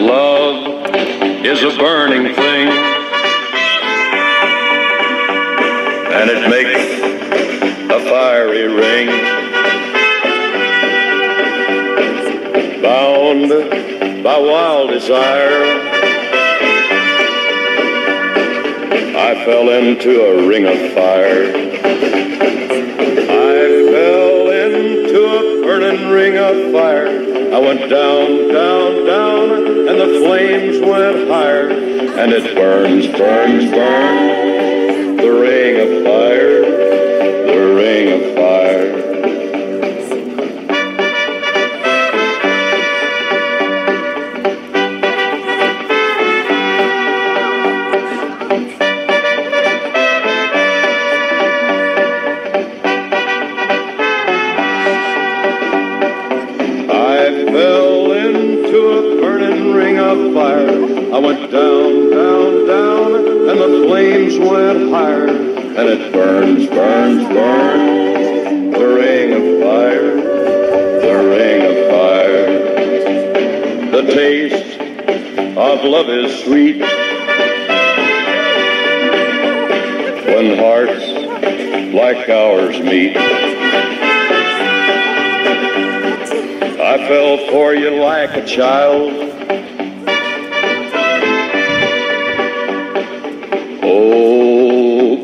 Love is a burning thing, and it makes a fiery ring. Bound by wild desire, I fell into a ring of fire. I fell into a burning ring of fire. I went down, down, went higher. And it burns, burns, burns, the ring of fire, of fire. I went down, down, down, and the flames went higher. And it burns, burns, burns, the ring of fire, the ring of fire. The taste of love is sweet when hearts like ours meet. I fell for you like a child.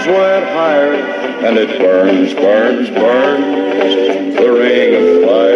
flames went higher, and it burns, burns, burns, the ring of fire.